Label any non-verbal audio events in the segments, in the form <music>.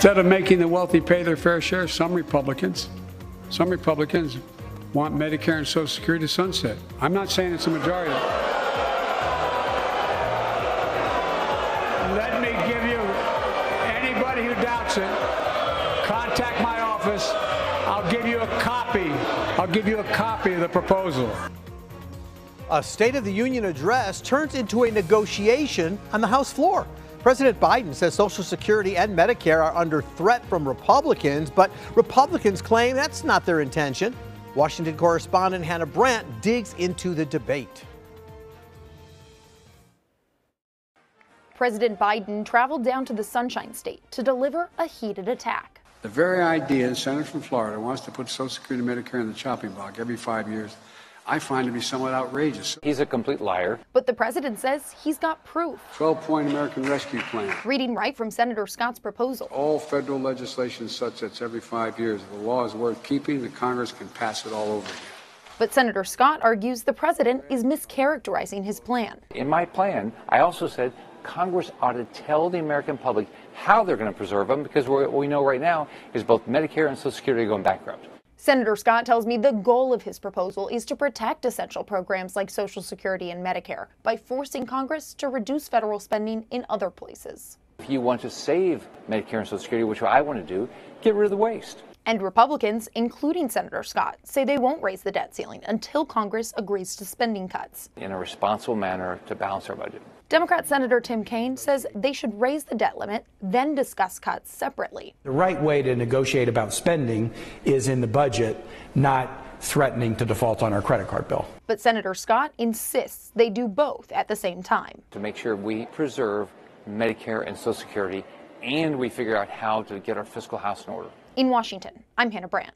Instead of making the wealthy pay their fair share, some Republicans, some Republicans want Medicare and Social Security to sunset. I'm not saying it's a majority. Let me give you anybody who doubts it, contact my office. I'll give you a copy. I'll give you a copy of the proposal. A State of the Union address turns into a negotiation on the House floor. President Biden says Social Security and Medicare are under threat from Republicans, but Republicans claim that's not their intention. Washington correspondent Hannah Brandt digs into the debate. President Biden traveled down to the Sunshine State to deliver a heated attack. The very idea the senator from Florida wants to put Social Security and Medicare in the chopping block every five years I find to be somewhat outrageous. He's a complete liar. But the president says he's got proof. 12 point American Rescue Plan. Reading right from Senator Scott's proposal. All federal legislation sunsets every five years. If the law is worth keeping, the Congress can pass it all over again. But Senator Scott argues the president is mischaracterizing his plan. In my plan, I also said Congress ought to tell the American public how they're going to preserve them because what we know right now is both Medicare and Social Security are going bankrupt. Senator Scott tells me the goal of his proposal is to protect essential programs like Social Security and Medicare by forcing Congress to reduce federal spending in other places. If you want to save Medicare and Social Security, which I want to do, get rid of the waste. And Republicans, including Senator Scott, say they won't raise the debt ceiling until Congress agrees to spending cuts. In a responsible manner to balance our budget. Democrat Senator Tim Kaine says they should raise the debt limit, then discuss cuts separately. The right way to negotiate about spending is in the budget, not threatening to default on our credit card bill. But Senator Scott insists they do both at the same time. To make sure we preserve Medicare and Social Security and we figure out how to get our fiscal house in order. In Washington, I'm Hannah Brandt.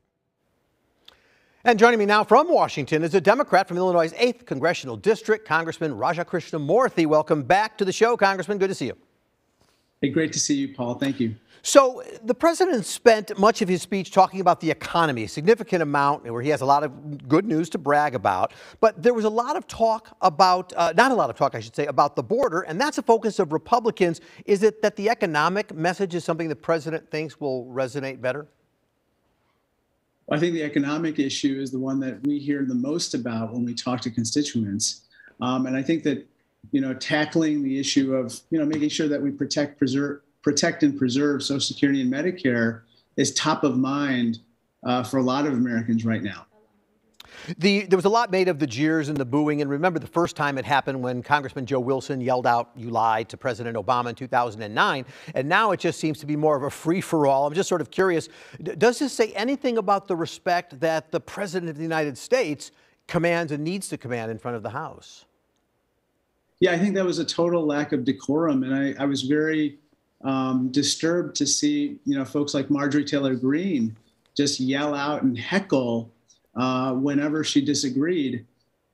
And joining me now from Washington is a Democrat from Illinois' 8th Congressional District, Congressman Raja Krishnamoorthi. Welcome back to the show, Congressman. Good to see you. Hey, great to see you, Paul. Thank you. So, the president spent much of his speech talking about the economy, a significant amount where he has a lot of good news to brag about. But there was a lot of talk about, uh, not a lot of talk, I should say, about the border, and that's a focus of Republicans. Is it that the economic message is something the president thinks will resonate better? I think the economic issue is the one that we hear the most about when we talk to constituents. Um, and I think that, you know, tackling the issue of, you know, making sure that we protect, preserve, protect and preserve Social Security and Medicare is top of mind uh, for a lot of Americans right now. The, there was a lot made of the jeers and the booing. And remember the first time it happened when Congressman Joe Wilson yelled out, You lied to President Obama in 2009. And now it just seems to be more of a free for all. I'm just sort of curious does this say anything about the respect that the President of the United States commands and needs to command in front of the House? Yeah, I think that was a total lack of decorum. And I, I was very um, disturbed to see, you know, folks like Marjorie Taylor Greene just yell out and heckle uh, whenever she disagreed.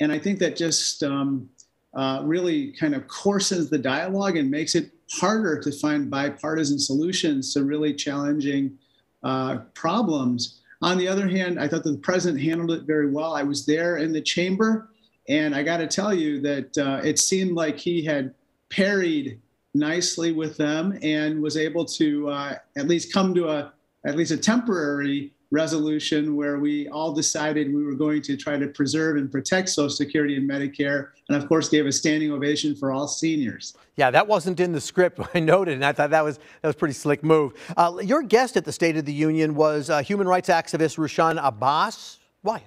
And I think that just um, uh, really kind of coarsens the dialogue and makes it harder to find bipartisan solutions to really challenging uh, problems. On the other hand, I thought that the president handled it very well. I was there in the chamber, and I got to tell you that uh, it seemed like he had parried nicely with them and was able to uh, at least come to a at least a temporary resolution where we all decided we were going to try to preserve and protect Social Security and Medicare, and of course gave a standing ovation for all seniors. Yeah, that wasn't in the script. <laughs> I noted, and I thought that was that was a pretty slick move. Uh, your guest at the State of the Union was uh, human rights activist Rushan Abbas. Why?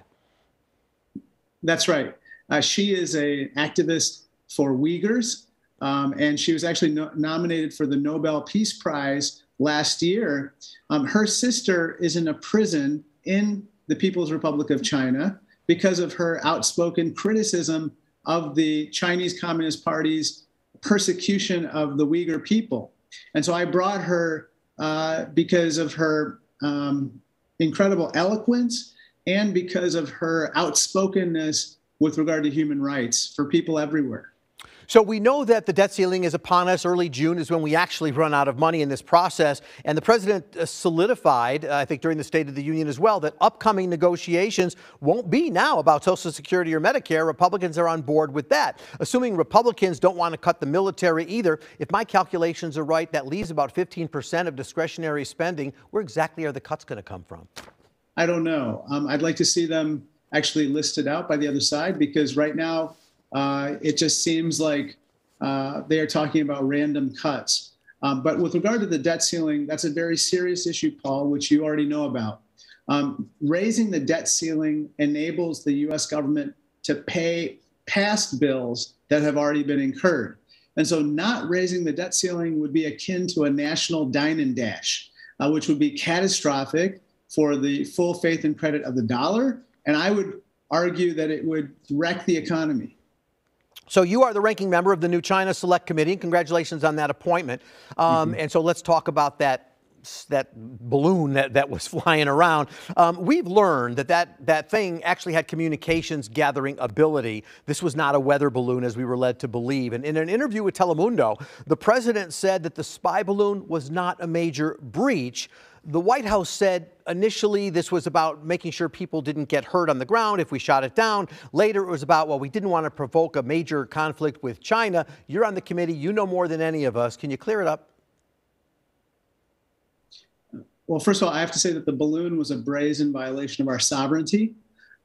That's right. Uh, she is an activist for Uyghurs, um, and she was actually no- nominated for the Nobel Peace Prize last year. Um, her sister is in a prison in the People's Republic of China because of her outspoken criticism of the Chinese Communist Party's persecution of the Uyghur people. And so I brought her uh, because of her um, incredible eloquence and because of her outspokenness with regard to human rights for people everywhere. So we know that the debt ceiling is upon us. Early June is when we actually run out of money in this process. And the president uh, solidified, uh, I think during the State of the Union as well, that upcoming negotiations won't be now about Social Security or Medicare. Republicans are on board with that. Assuming Republicans don't want to cut the military either, if my calculations are right, that leaves about 15% of discretionary spending. Where exactly are the cuts going to come from? I don't know. Um, I'd like to see them actually listed out by the other side because right now, uh, it just seems like uh, they are talking about random cuts. Um, but with regard to the debt ceiling, that's a very serious issue, Paul, which you already know about. Um, raising the debt ceiling enables the US government to pay past bills that have already been incurred. And so, not raising the debt ceiling would be akin to a national dine and dash, uh, which would be catastrophic for the full faith and credit of the dollar. And I would argue that it would wreck the economy. So you are the ranking member of the new China Select Committee. Congratulations on that appointment. Um, mm-hmm. And so let's talk about that that balloon that, that was <laughs> flying around. Um, we've learned that, that that thing actually had communications gathering ability. This was not a weather balloon as we were led to believe. And in an interview with Telemundo, the president said that the spy balloon was not a major breach. The White House said initially this was about making sure people didn't get hurt on the ground if we shot it down. Later it was about, well, we didn't want to provoke a major conflict with China. You're on the committee. You know more than any of us. Can you clear it up? Well, first of all, I have to say that the balloon was a brazen violation of our sovereignty.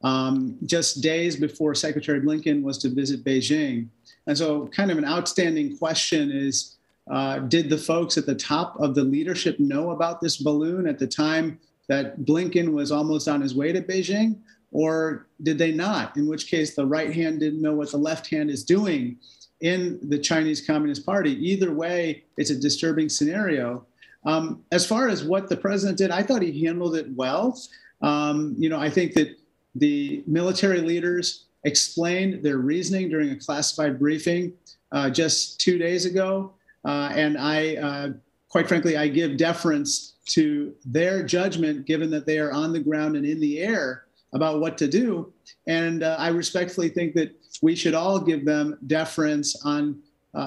Um, just days before Secretary Blinken was to visit Beijing. And so, kind of an outstanding question is uh, did the folks at the top of the leadership know about this balloon at the time that Blinken was almost on his way to Beijing? Or did they not? In which case, the right hand didn't know what the left hand is doing in the Chinese Communist Party. Either way, it's a disturbing scenario. Um, as far as what the president did, I thought he handled it well. Um, you know, I think that the military leaders explained their reasoning during a classified briefing uh, just two days ago. Uh, and I, uh, quite frankly, I give deference to their judgment, given that they are on the ground and in the air about what to do. And uh, I respectfully think that we should all give them deference on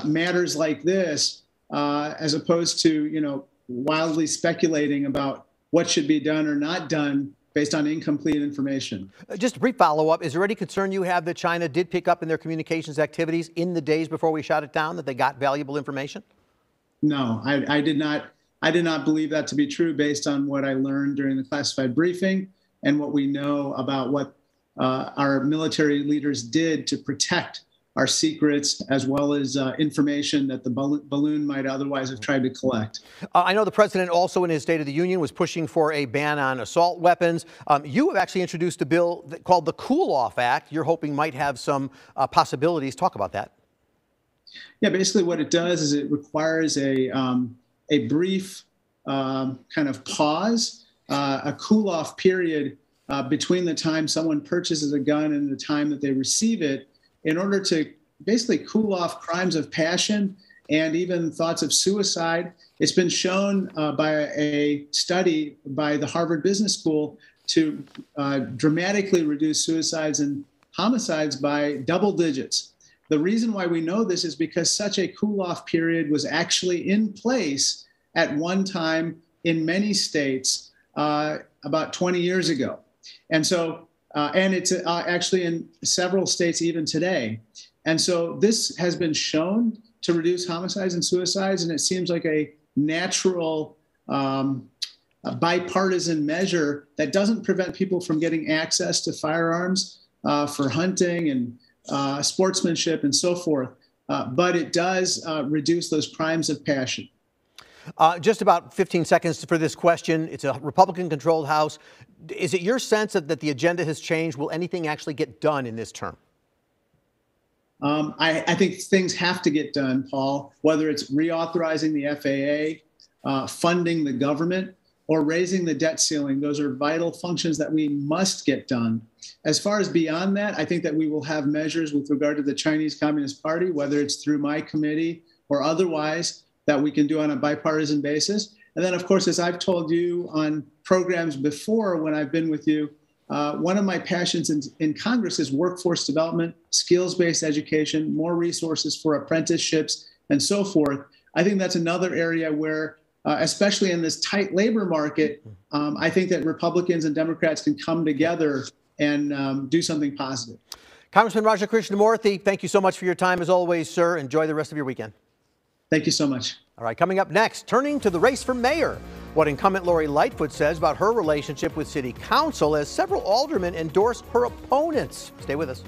matters like this, as opposed to, you know, wildly speculating about what should be done or not done based on incomplete information. Just a brief follow up. Is there any concern you have that China did pick up in their communications activities in the days before we shot it down that they got valuable information? No, I, I did not. I did not believe that to be true based on what I learned during the classified briefing and what we know about what uh, our military leaders did to protect our secrets as well as uh, information that the balloon might otherwise have tried to collect. Uh, I know the president also in his State of the Union was pushing for a ban on assault weapons. Um, you have actually introduced a bill called the Cool Off Act. You're hoping might have some uh, possibilities. Talk about that. Yeah, basically what it does is it requires a, um, a brief um, kind of pause, uh, a cool off period uh, between the time someone purchases a gun and the time that they receive it in order to basically cool off crimes of passion and even thoughts of suicide. It's been shown uh, by a study by the Harvard Business School to uh, dramatically reduce suicides and homicides by double digits. The reason why we know this is because such a cool off period was actually in place at one time in many states uh, about 20 years ago. And so uh, and it's uh, actually in several states even today. And so this has been shown to reduce homicides and suicides, and it seems like a natural um, a bipartisan measure that doesn't prevent people from getting access to firearms uh, for hunting and uh, sportsmanship and so forth. Uh, but it does uh, reduce those crimes of passion. Uh, just about 15 seconds for this question. It's a Republican controlled House. Is it your sense that, that the agenda has changed? Will anything actually get done in this term? Um, I, I, think things have to get done, Paul, whether it's reauthorizing the FAA, uh, funding the government, or raising the debt ceiling. Those are vital functions that we must get done. As far as beyond that, I think that we will have measures with regard to the Chinese Communist Party, whether it's through my committee or otherwise, that we can do on a bipartisan basis. And then, of course, as I've told you on programs before when I've been with you, uh, one of my passions in, in Congress is workforce development, skills based education, more resources for apprenticeships, and so forth. I think that's another area where, uh, especially in this tight labor market, um, I think that Republicans and Democrats can come together and um, do something positive. Congressman Raja Krishnamoorthi, thank you so much for your time as always, sir. Enjoy the rest of your weekend. Thank you so much. All right, coming up next, turning to the race for mayor. What incumbent Lori Lightfoot says about her relationship with city council as several aldermen endorse her opponents. Stay with us.